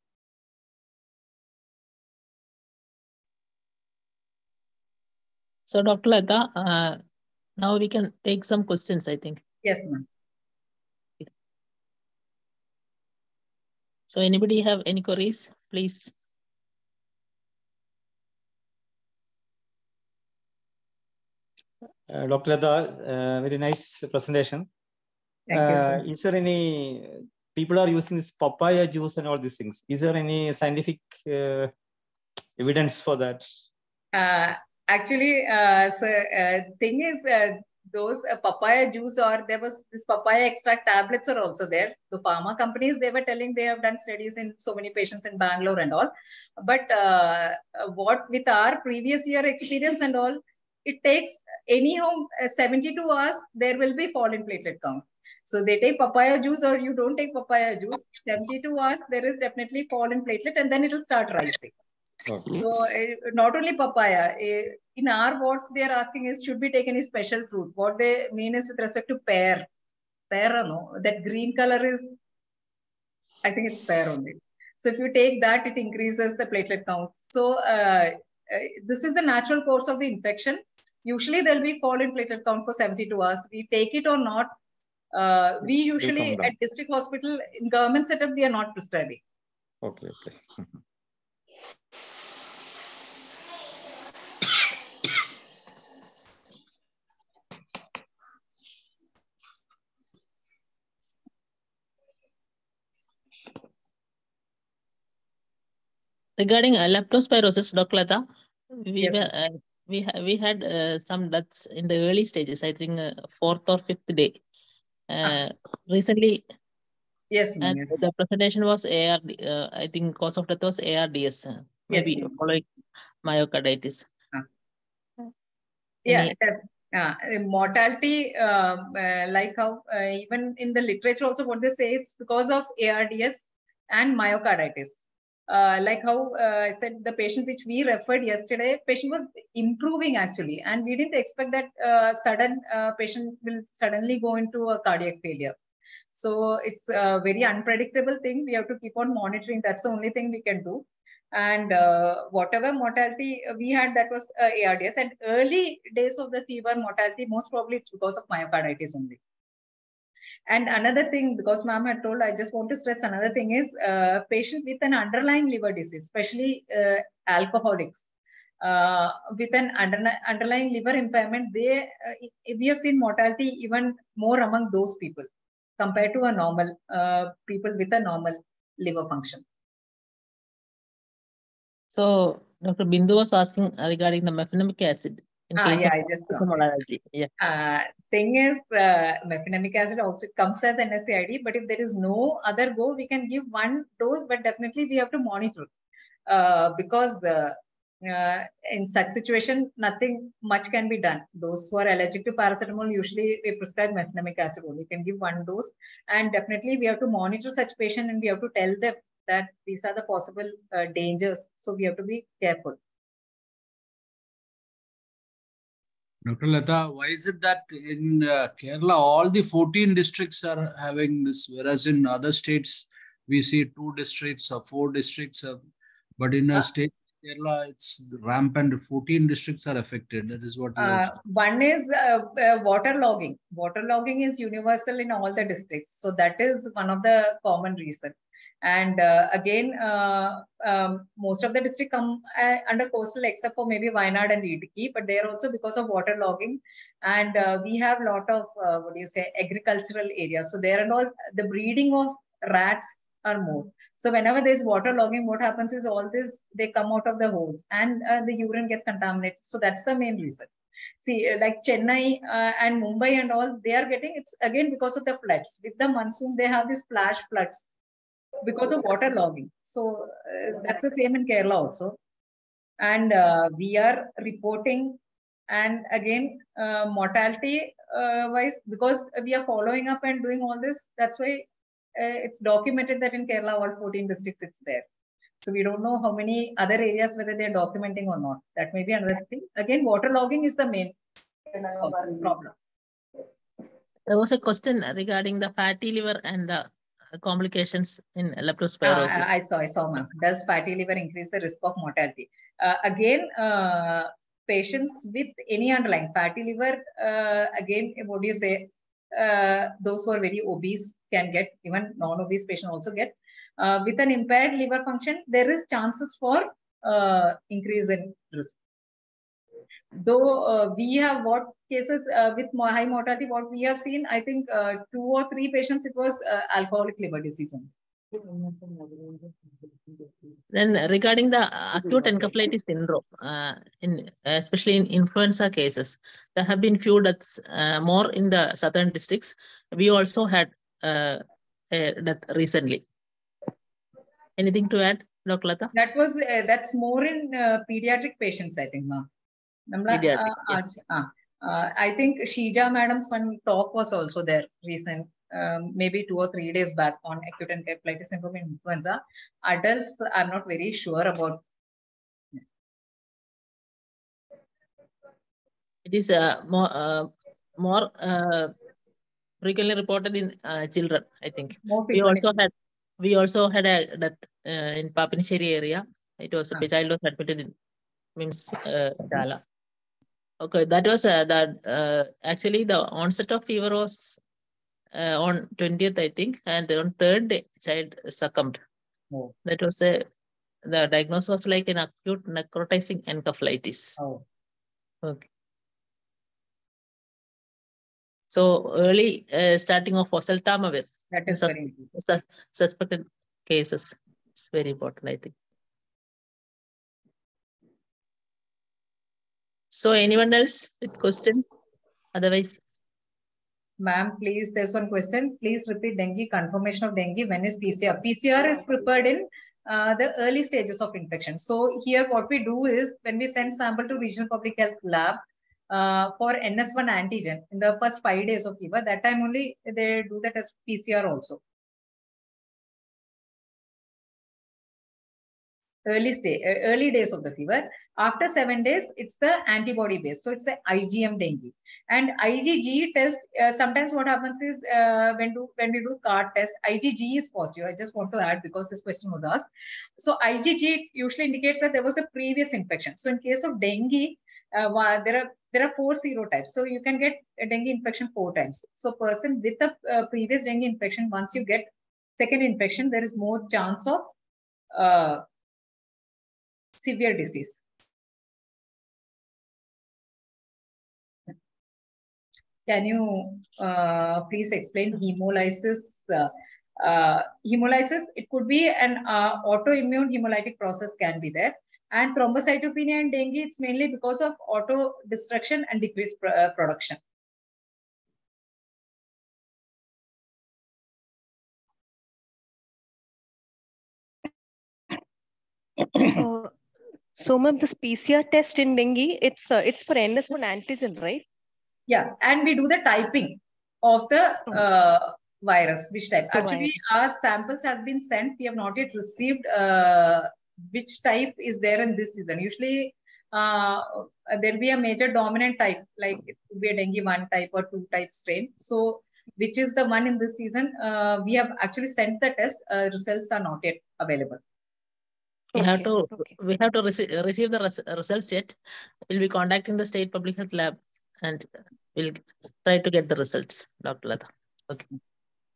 So Dr. Latha, uh, now we can take some questions, I think. Yes, ma'am. So anybody have any queries, please? Uh, Dr. Latha, uh, very nice presentation. Thank Uh, you, is there any people are using this papaya juice and all these things? Is there any scientific uh, evidence for that? Uh, actually, uh, so uh, thing is, uh, those uh, papaya juice or there was this papaya extract tablets are also there. The pharma companies they were telling they have done studies in so many patients in Bangalore and all. But uh, what with our previous year experience and all, it takes anyhow uh, 72 hours there will be fall in platelet count. So they take papaya juice or you don't take papaya juice. 72 hours there is definitely fall in platelet and then it will start rising. Okay. So uh, not only papaya, uh, in our wards they are asking is should we take any special fruit? What they mean is with respect to pear. Pear, no, that green color is, I think it's pear only. So if you take that, it increases the platelet count. So uh, uh, this is the natural course of the infection. Usually there'll be fall in platelet count for 72 hours. We take it or not. Uh, we usually at district hospital in government setup we are not prescribing. Okay. Okay. Regarding uh, leptospirosis, Dr. Latha, we Yes, were, uh, we ha- we had uh, some deaths in the early stages. I think uh, fourth or fifth day. Uh, recently, Yes, and yes. the presentation was ARD. Uh, I think cause of death was ARDS. Yes, maybe ma'am. following myocarditis. Yeah, Any- uh, mortality, um, uh, like how uh, even in the literature also what they say it's because of ARDS and myocarditis. Uh, like how uh, I said, the patient which we referred yesterday, patient was improving actually, and we didn't expect that uh, sudden uh, patient will suddenly go into a cardiac failure. So it's a very unpredictable thing. We have to keep on monitoring. That's the only thing we can do. And uh, whatever mortality we had, that was uh, ARDS. And early days of the fever mortality, most probably it's because of myocarditis only. And another thing, because ma'am had told, I just want to stress another thing is uh, patient with an underlying liver disease, especially uh, alcoholics, uh, with an under, underlying liver impairment, they uh, we have seen mortality even more among those people compared to a normal uh, people with a normal liver function. So Dr. Bindu was asking uh, regarding the mefenamic acid in Ah, case yeah, of I just allergy. Yeah. Uh, thing is, uh, mefenamic acid also comes as an SAID, but if there is no other go, we can give one dose, but definitely we have to monitor uh, because uh, in such situation, nothing much can be done. Those who are allergic to paracetamol, usually we prescribe mefenamic acid only. We can give one dose, and definitely we have to monitor such patient and we have to tell them that these are the possible uh, dangers. So we have to be careful. Dr. Latha, why is it that in uh, Kerala, all the 14 districts are having this, whereas in other states, we see two districts or four districts, but in a Uh, state, Kerala, it's rampant. 14 districts are affected. That is what Uh, one is uh, uh, water logging. Water logging is universal in all the districts. So that is one of the common reason. And uh, again, uh, um, most of the district come uh, under coastal except for maybe Wayanad and Idukki, but they're also because of water logging. And uh, we have lot of, uh, what do you say, agricultural areas. So there and all, the breeding of rats are more. So whenever there's water logging, what happens is all this, they come out of the holes and uh, the urine gets contaminated. So that's the main reason. See, uh, like Chennai uh, and Mumbai and all, they are getting, it's again because of the floods. With the monsoon, they have these flash floods because of water logging. So uh, that's the same in Kerala also. And uh, we are reporting and again, uh, mortality uh, wise, because we are following up and doing all this, that's why it's documented that in Kerala, all 14 districts, it's there. So we don't know how many other areas, whether they're documenting or not. That may be another thing. Again, water logging is the main problem. There was a question regarding the fatty liver and the complications in leptospirosis. I I saw, I saw, ma'am. Does fatty liver increase the risk of mortality? Uh, again, uh, patients with any underlying fatty liver, uh, again, what do you say? Uh, those who are very obese can get, even non-obese patient also get. Uh, with an impaired liver function, there is chances for uh, increase in risk. Though uh, we have what cases uh, with high mortality, what we have seen, I think two or three patients, it was alcoholic liver disease only. Then regarding the acute encephalitis syndrome, uh, in especially in influenza cases, there have been few deaths uh, more in the southern districts. We also had uh, a death recently. Anything to add, Dr. Latha? That was uh, that's more in uh, pediatric patients, I think, ma'am. Pediatric, uh, uh, uh, I think Shija madam's one talk was also there recent, um, maybe two or three days back on acute encephalitis syndrome in influenza. Adults, I'm not very sure about. It is uh, more uh, more uh, frequently reported in uh, children, I think. We also had we also had a death uh, in Pappinisseri area. It was Ah. a child was admitted in MIMS uh, Chala. Okay, that was uh, that uh, actually the onset of fever was uh, on 20th, I think, and on third day, child succumbed. Oh. That was a, the diagnosis was like an acute necrotizing encephalitis. Oh. Okay. So early uh, starting of oseltamivir. That is sus sus suspected cases. It's very important, I think. So anyone else with questions? Otherwise, Ma'am, please, there's one question. Please repeat dengue, confirmation of dengue. When is PCR? PCR is prepared in uh, the early stages of infection. So here what we do is when we send sample to regional public health lab uh, for NS1 antigen in the first five days of fever, that time only they do the test PCR also. Early stage, early days of the fever. After seven days, it's the antibody base. So it's the IgM dengue. And IgG test, uh, sometimes what happens is uh, when do when we do CAR test, IgG is positive. I just want to add because this question was asked. So IgG usually indicates that there was a previous infection. So in case of dengue, uh, there are there are four serotypes. So you can get a dengue infection four times. So person with a previous dengue infection, once you get second infection, there is more chance of uh, severe disease. Can you uh, please explain hemolysis? Uh, uh, hemolysis, it could be an uh, autoimmune hemolytic process can be there. And thrombocytopenia and dengue, it's mainly because of auto destruction and decreased pr uh, production. Uh, so, ma'am, this PCR test in dengue, it's uh, it's for NS1 antigen, right? Yeah, and we do the typing of the Oh. uh, virus, which type. Actually, our samples has been sent. We have not yet received uh, which type is there in this season. Usually, uh, there will be a major dominant type, like it could be a dengue one type or two type strain. So, which is the one in this season? Uh, we have actually sent the test. Uh, results are not yet available. We have to okay. we have to rece receive the res results yet. We'll be contacting the state public health lab and we'll try to get the results, Dr. Latha.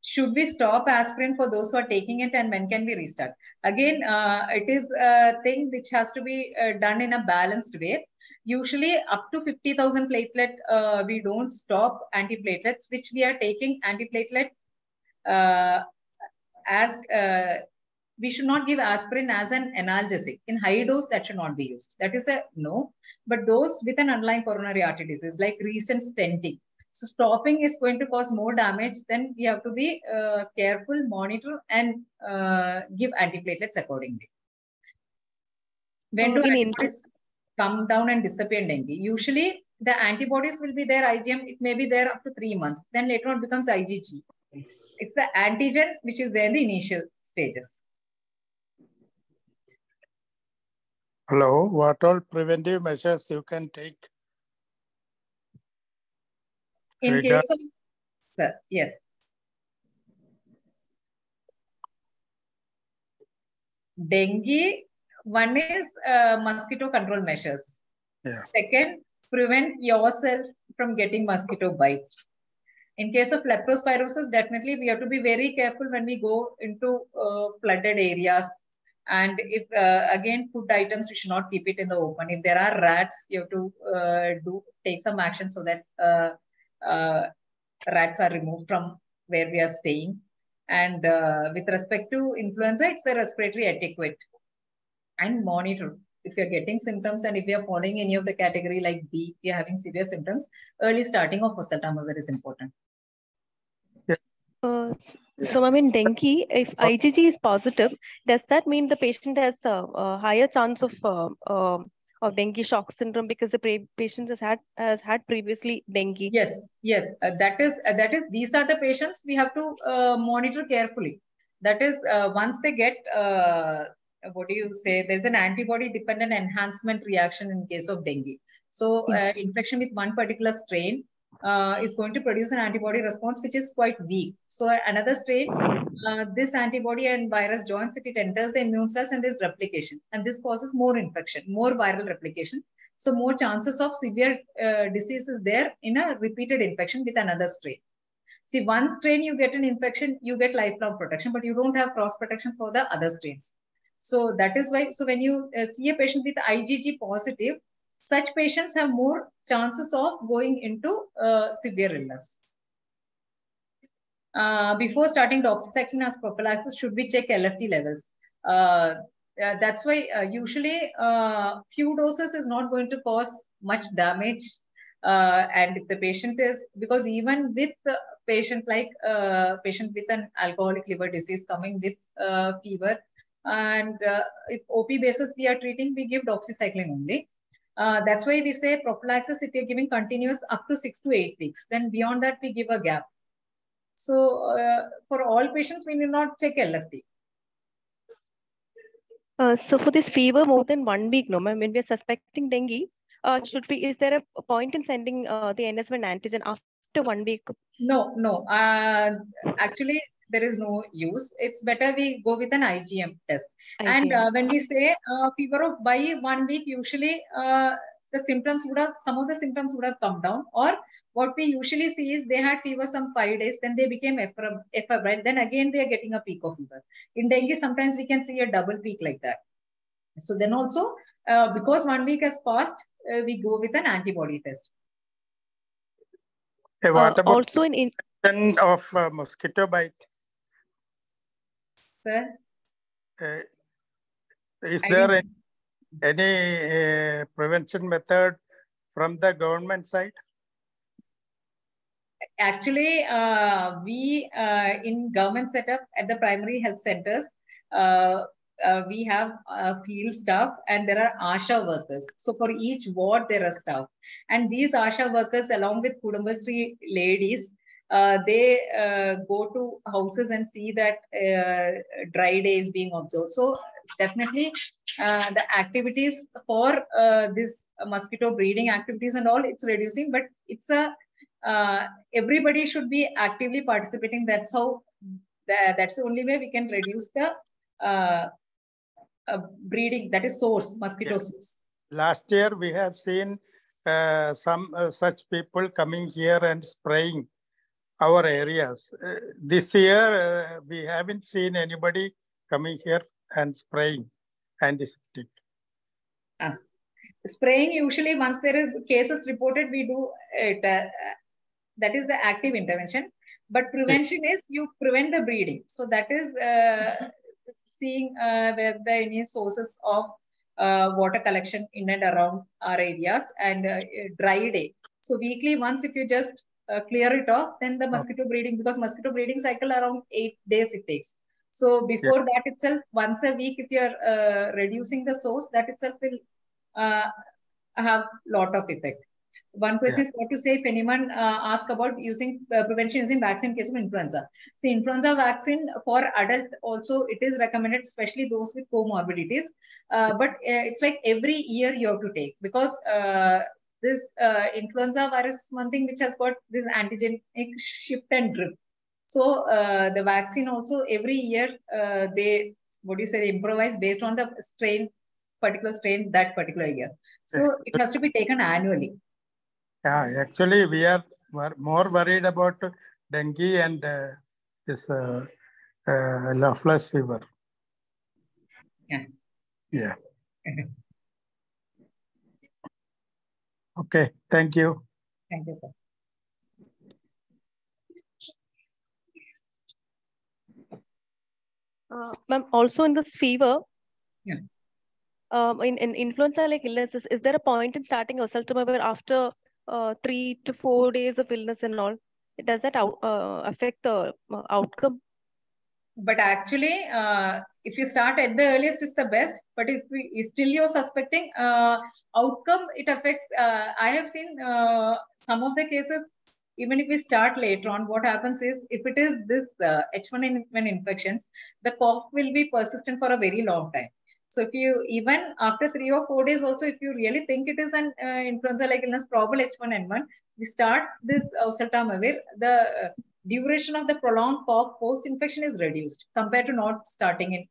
should we stop aspirin for those who are taking it and when can we restart again uh, it is a thing which has to be uh, done in a balanced way usually up to 50000 platelet uh, we don't stop antiplatelets which we are taking antiplatelet uh, as uh, we should not give aspirin as an analgesic in high dose that should not be used that is a no but those with an underlying coronary artery disease like recent stenting so stopping is going to cause more damage. Then we have to be uh, careful, monitor, and uh, give antiplatelets accordingly. When do antibodies come down and disappear in dengue? Usually, the antibodies will be there. IgM it may be there up to three months. Then later on becomes IgG. It's the antigen which is there in the initial stages. Hello, what all preventive measures you can take? In Regard- case of sir, yes. Dengue, one is uh, mosquito control measures. Yeah. Second, prevent yourself from getting mosquito bites. In case of leptospirosis, definitely we have to be very careful when we go into uh, flooded areas. And if uh, again food items, we should not keep it in the open. If there are rats, you have to uh, do take some action so that uh, uh, rats are removed from where we are staying. And uh, with respect to influenza, it's the respiratory etiquette and monitor. If you're getting symptoms and if you're following any of the category like B, if you're having severe symptoms, early starting of oseltamivir is important. Uh, so, I mean, dengue, if IgG is positive, does that mean the patient has a, a higher chance of uh, um of dengue shock syndrome because the pre- patient has had has had previously dengue? Yes, yes, uh, that is uh, that is. These are the patients we have to uh, monitor carefully. That is, uh, once they get uh, what do you say? There's an antibody-dependent enhancement reaction in case of dengue. So, uh, infection with one particular strain uh, is going to produce an antibody response which is quite weak. So, another strain, uh, this antibody and virus joins it, it enters the immune cells and there's replication, and this causes more infection, more viral replication. So more chances of severe uh, disease is there in a repeated infection with another strain. See, one strain you get an infection, you get lifelong protection, but you don't have cross protection for the other strains. So that is why. So when you uh, see a patient with IgG positive, such patients have more chances of going into uh, severe illness. Uh, before starting doxycycline as prophylaxis, should we check LFT levels? Uh, uh, that's why uh, usually uh, few doses is not going to cause much damage. And if the patient is, because even with the patient like patient with an alcoholic liver disease coming with fever, and if OP basis we are treating, we give doxycycline only. Uh, that's why we say prophylaxis if you're giving continuous up to six to eight weeks. Then beyond that, we give a gap. So uh, for all patients, we need not check LFT. Uh, so for this fever more than one week, no, ma'am, when we are suspecting dengue, uh, should we, is there a point in sending uh, the NS1 antigen after one week? No, no. Uh, actually, there is no use. It's better we go with an IgM test. And uh, when we say uh, fever of by one week, usually uh, the symptoms would have, some of the symptoms would have come down. Or what we usually see is they had fever some five days, then they became ephem- ephemeral, then again they are getting a peak of fever. In dengue, sometimes we can see a double peak like that. So then also, uh, because one week has passed, uh, we go with an antibody test. Okay, Uh, what about also in, in of uh, mosquito bite? Sir, Uh, Is I there didn't- any uh, prevention method from the government side? actually uh, we uh, in government setup at the primary health centers uh, uh, we have uh, field staff and there are asha workers. So for each ward there are staff. And these asha workers along with Kudumbashree ladies uh, they uh, go to houses and see that uh, dry day is being observed so definitely uh, the activities for uh, this mosquito breeding activities and all it's reducing but it's a uh, everybody should be actively participating. That's how, that, that's the only way we can reduce the uh, uh, breeding, that is source, mosquito Yeah. source. Last year, we have seen uh, some uh, such people coming here and spraying our areas. Uh, This year, uh, we haven't seen anybody coming here and spraying antiseptic. Spraying, usually once there is cases reported, we do it. Uh, that is the active intervention. But prevention is you prevent the breeding. So that is uh, seeing uh, where there any sources of uh, water collection in and around our areas and dry day. So weekly once if you just uh, clear it off, then the mosquito breeding, because mosquito breeding cycle around eight days it takes. So before that itself, once a week, if you're uh, reducing the source, that itself will uh, have a lot of effect. One question is what to say if anyone uh, ask about using uh, prevention using vaccine in case of influenza. See, influenza vaccine for adult also it is recommended, especially those with comorbidities. Uh, but uh, it's like every year you have to take because uh, this uh, influenza virus is one thing which has got this antigenic shift and drift. So uh, the vaccine also every year uh, they what do you say they improvise based on the strain particular strain that particular year. So it has to be taken annually. Yeah, actually, we are more worried about dengue and uh, this uh, uh, fever. Yeah. Yeah. Okay, thank you. Thank you, sir. Uh, ma'am, also in this fever, Yeah. um, in, in influenza-like illnesses, is there a point in starting oseltamivir after uh, three to four days of illness and all? Does that out, uh, affect the uh, outcome? But actually, uh, if you start at the earliest, it's the best. But if we still you're suspecting uh, outcome, it affects. Uh, I have seen uh, some of the cases. Even if we start later on, what happens is if it is this uh, H1N1 infections, the cough will be persistent for a very long time. So if you even after three or four days, also if you really think it is an uh, influenza-like illness, probable H1N1, we start this oseltamivir. The uh, duration of the prolonged cough post-infection is reduced compared to not starting it.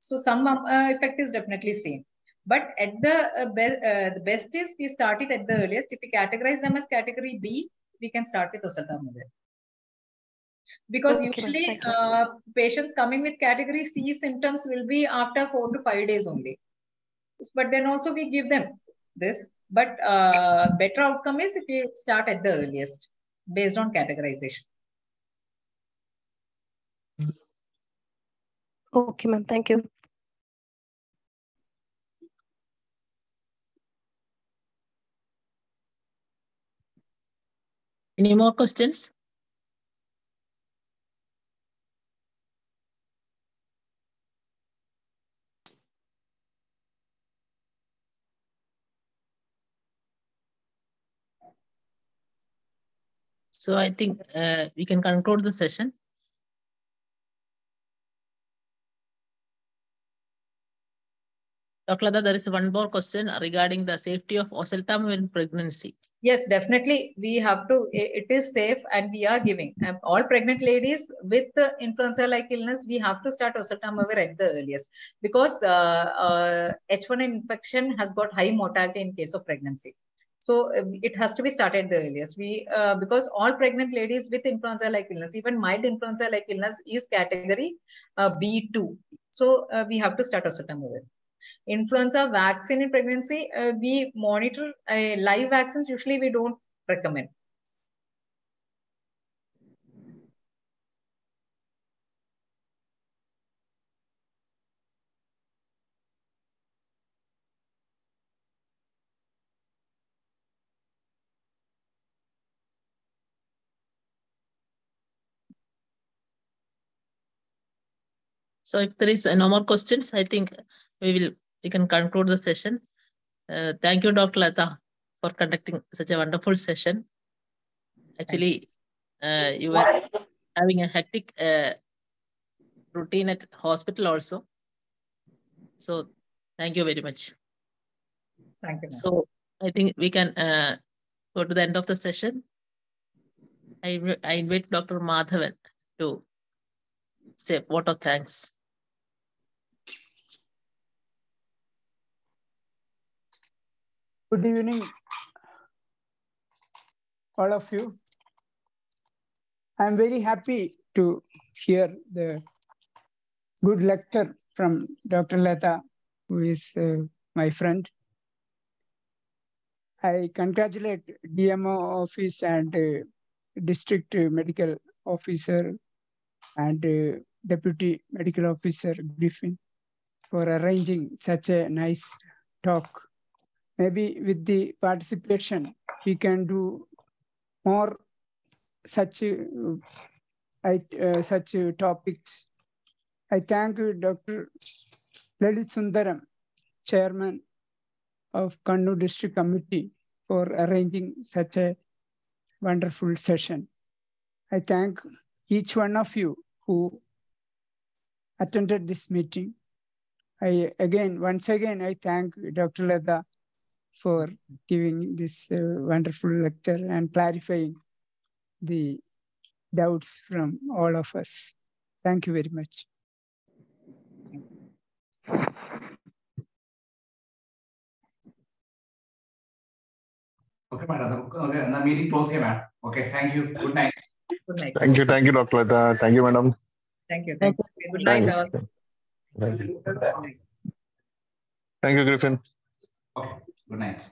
So some uh, effect is definitely seen. But at the uh, be uh, the best is we start it at the earliest. If we categorize them as category B, we can start with oseltamivir. Because Okay, usually uh, patients coming with category C symptoms will be after four to five days only. But then also we give them this. But uh, better outcome is if you start at the earliest based on categorization. Okay, ma'am. Thank you. Any more questions? So I think uh, we can conclude the session. Dr. Latha, there is one more question regarding the safety of oseltamivir in pregnancy. Yes, definitely. We have to, it is safe and we are giving. Um, all pregnant ladies with influenza-like illness, we have to start oseltamivir at the earliest because uh, uh, H1N infection has got high mortality in case of pregnancy. So uh, it has to be started the earliest. We uh, because all pregnant ladies with influenza-like illness, even mild influenza-like illness, is category uh, B2. So uh, we have to start oseltamivir influenza vaccine in pregnancy, uh, we monitor uh, live vaccines. Usually, we don't recommend. So if there is no more questions, I think we will we can conclude the session. Uh, thank you, Dr. Latha, for conducting such a wonderful session. Actually, uh, you were having a hectic uh, routine at hospital also. So thank you very much. Thank you. So I think we can uh, go to the end of the session. I, I invite Dr. Madhavan to say a vote of thanks. Good evening, all of you. I'm very happy to hear the good lecture from Dr. Latha, who is uh, my friend. I congratulate DMO office and uh, district medical officer and uh, deputy medical officer Griffin for arranging such a nice talk maybe with the participation we can do more such uh, uh, such uh, topics. I thank you dr lalit sundaram chairman of kannur district committee for arranging such a wonderful session. I thank each one of you who attended this meeting. I again once again i thank dr latha for giving this uh, wonderful lecture and clarifying the doubts from all of us. Thank you very much. Okay, madam. Okay, the meeting close here, ma'am. Okay, thank you. Good night. Good night. Thank you, thank you, Dr. Latha. Thank you, madam. Thank you. Thank you. Good night. Thank all. you. Thank you. Thank you, Griffin. Okay, Good night.